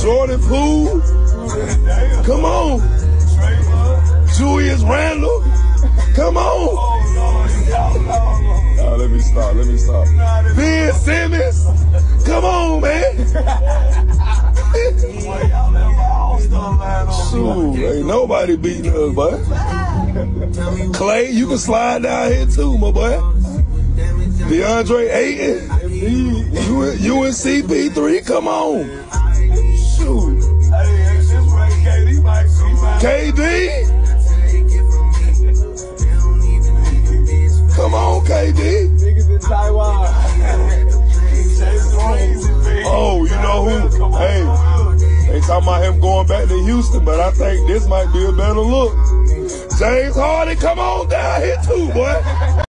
Jordan Poole. Come on. Julius Randle. Come on. Oh, let me stop. Let me stop. Ben Simmons. Come on, man. Shoot, ain't nobody beating us, boy. Klay, you can slide down here too, my boy. DeAndre Ayton, UNCP3, come on. KD. Come on, KD. Niggas in Taiwan. Oh, you know who? Hey, they talking about him going back to Houston, but I think this might be a better look. James Harden, come on down here too, boy.